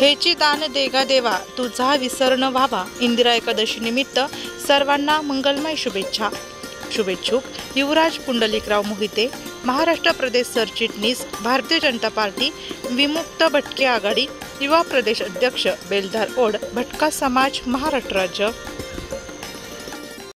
हेची दान देगा देवा तुझा विसर न व्हावा. इंदिरा एकादशी निमित्त सर्वांना मंगलमय शुभेच्छा. शुभेच्छुक युवराज पुंडलिकराव मोहिते महाराष्ट्र प्रदेश सरचिटणीस भारतीय जनता पार्टी विमुक्त भटके आघाडी युवा प्रदेश अध्यक्ष बेलदार ओड भटका समाज महाराष्ट्र राज्य.